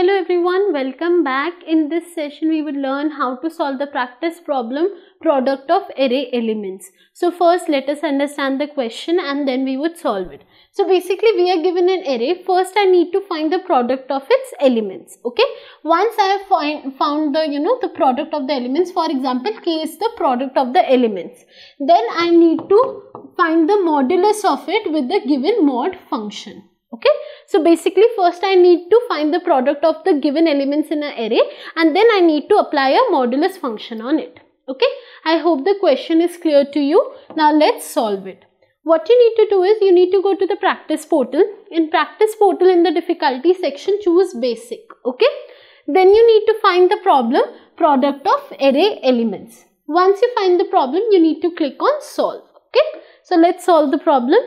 Hello everyone, welcome back. In this session, we would learn how to solve the practice problem product of array elements. So first let us understand the question and then we would solve it. So basically we are given an array. First I need to find the product of its elements. Okay. Once I have find, found the you know the product of the elements for example k is the product of the elements. Then I need to find the modulus of it with the given mod function okay? So basically first i need to find the product of the given elements in an array and then i need to apply a modulus function on it. Okay? I hope the question is clear to you. Now let's solve it. What you need to do is you need to go to the practice portal. In practice portal in the difficulty section choose basic. Okay? Then you need to find the problem product of array elements. Once you find the problem you need to click on solve. Okay? So let's solve the problem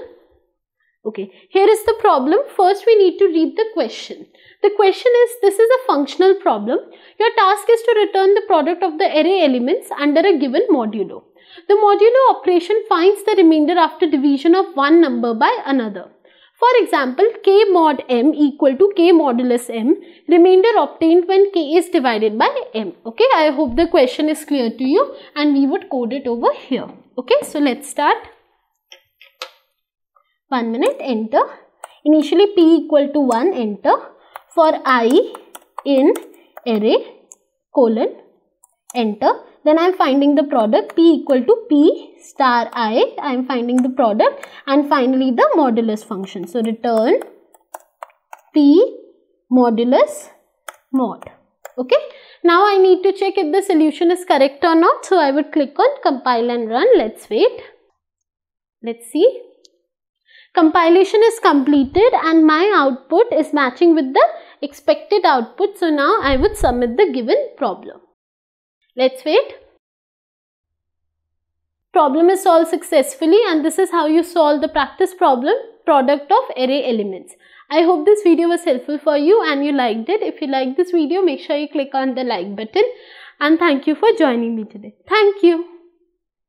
Okay, here is the problem. First, we need to read the question. The question is, this is a functional problem. Your task is to return the product of the array elements under a given modulo. The modulo operation finds the remainder after division of one number by another. For example, k mod m equal to k modulus m, remainder obtained when k is divided by m. Okay, I hope the question is clear to you and we would code it over here. Okay, so let's start. 1 minute enter. Initially p equal to 1 enter. For i in array colon enter. Then I am finding the product p equal to p star i. I am finding the product. And finally the modulus function. So return p modulus mod. Okay? Now I need to check if the solution is correct or not. So I would click on compile and run. Let's wait. Let's see compilation is completed and my output is matching with the expected output. So now I would submit the given problem. Let's wait. Problem is solved successfully and this is how you solve the practice problem product of array elements. I hope this video was helpful for you and you liked it. If you like this video, make sure you click on the like button and thank you for joining me today. Thank you.